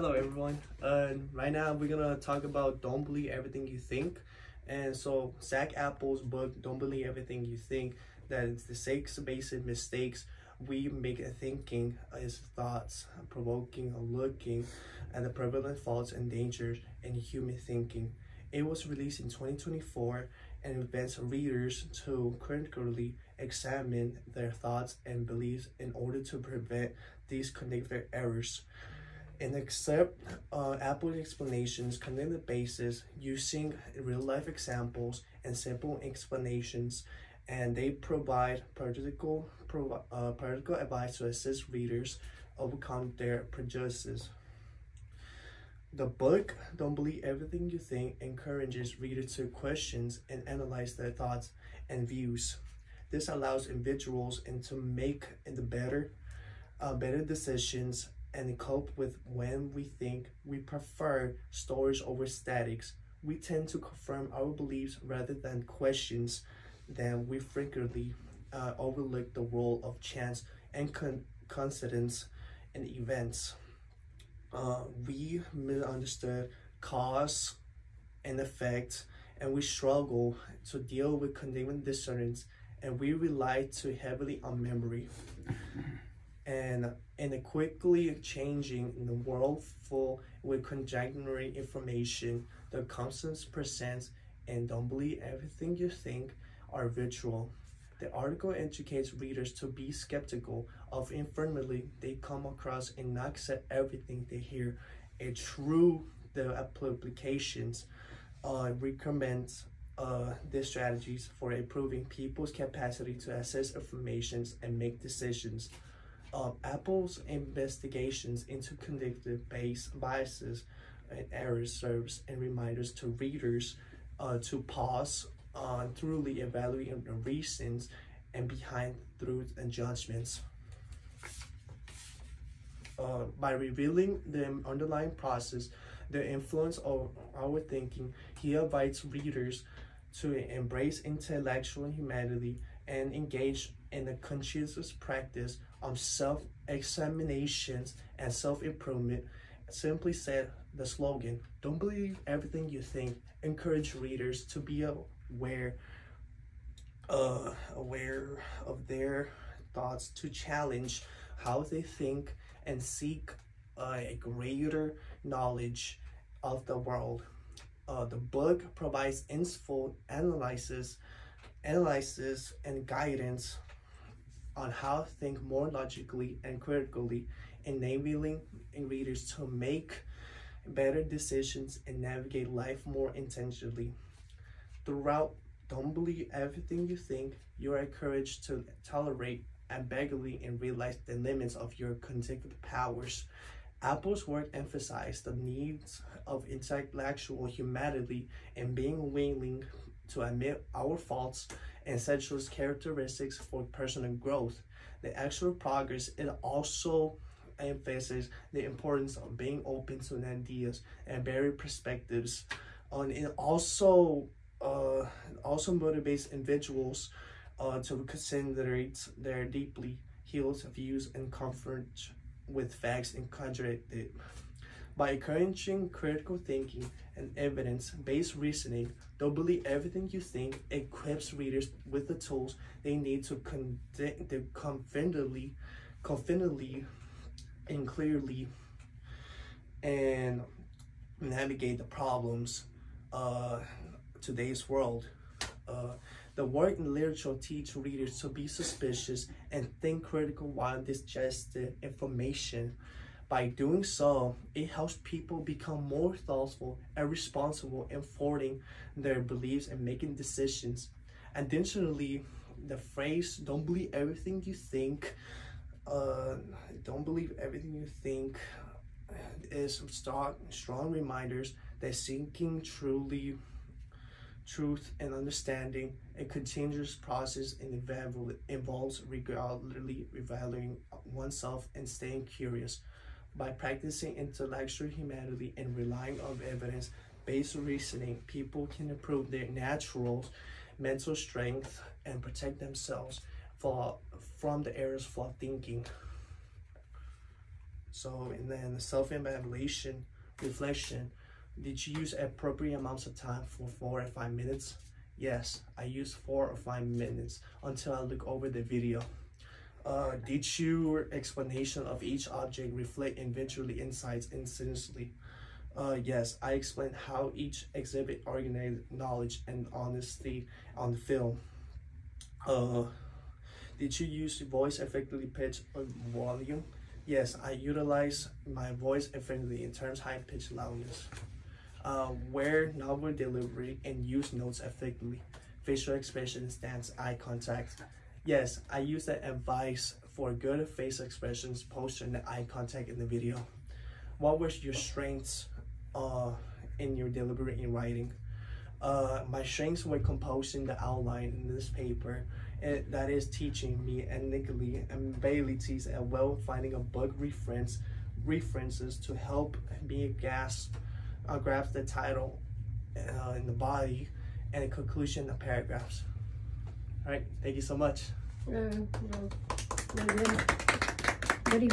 Hello everyone. Uh, right now we're gonna talk about Don't Believe Everything You Think. And so Zach Apple's book, Don't Believe Everything You Think, that it's the six basic mistakes we make thinking is thoughts, provoking or looking at the prevalent faults and dangers in human thinking. It was released in 2024 and invites readers to critically examine their thoughts and beliefs in order to prevent these cognitive errors and accept uh, Appel's explanations connect the basis using real-life examples and simple explanations and they provide practical, pro uh, practical advice to assist readers overcome their prejudices. The book, Don't Believe Everything You Think, encourages readers to question and analyze their thoughts and views. This allows individuals and to make the better, uh, better decisions and cope with when we think we prefer stories over statics. We tend to confirm our beliefs rather than questions. Then we frequently uh, overlook the role of chance and con coincidence in events. Uh, we misunderstood cause and effect, and we struggle to deal with continuing dissonance, and we rely too heavily on memory and in a quickly changing in the world full with conjectural information, the constants presents and don't believe everything you think are virtual. The article educates readers to be skeptical of information they come across and not accept everything they hear. A true the applications uh, recommends uh, these strategies for improving people's capacity to assess information and make decisions uh, Appel's investigations into cognitive-based biases and errors serves and reminders to readers uh, to pause on uh, evaluating the reasons and behind truths and judgments. Uh, by revealing the underlying process, the influence of our thinking, he invites readers to embrace intellectual humanity and engage in a conscientious practice of self-examinations and self-improvement. Simply said, the slogan, don't believe everything you think, encourage readers to be aware, uh, aware of their thoughts, to challenge how they think and seek uh, a greater knowledge of the world. Uh, the book provides insightful analysis, analysis and guidance on how to think more logically and critically, enabling readers to make better decisions and navigate life more intentionally. Throughout, don't believe everything you think. You are encouraged to tolerate ambiguity and realize the limits of your cognitive powers. Apple's work emphasized the needs of intellectual humanity and being willing to admit our faults and essential characteristics for personal growth. The actual progress it also emphasizes the importance of being open to ideas and varied perspectives. And it also uh, also motivates individuals uh, to consider their deeply held views and comfort with facts and contradict it. By encouraging critical thinking and evidence-based reasoning, don't believe everything you think equips readers with the tools they need to, to confidently, confidently and clearly and navigate the problems uh, today's world. Uh, the work in literature teach readers to be suspicious and think critical while digesting information. By doing so, it helps people become more thoughtful and responsible in forming their beliefs and making decisions. Additionally, the phrase, don't believe everything you think, uh, don't believe everything you think is strong, strong reminders that seeking truly truth and understanding a continuous process and involves regularly evaluating oneself and staying curious by practicing intellectual humanity and relying on evidence-based reasoning, people can improve their natural mental strength and protect themselves for, from the errors of thinking. So, and then self-evaluation, reflection. Did you use appropriate amounts of time for four or five minutes? Yes, I used four or five minutes until I look over the video. Uh, did your explanation of each object reflect eventually insights instantly? Uh, yes, I explained how each exhibit organized knowledge and honesty on the film. Uh, did you use voice effectively pitch or volume? Yes, I utilize my voice effectively in terms high pitch loudness. Uh, where novel delivery and use notes effectively. Facial expression, stance, eye contact. Yes, I use that advice for good face expressions, posture, and eye contact in the video. What was your strengths uh, in your delivery in writing? Uh, my strengths were composing the outline in this paper, and that is teaching me analytically and Bailey abilities as well finding a book reference references to help me grasp, uh, grasp the title uh, in the body and the conclusion of paragraphs. All right, thank you so much. Uh, good.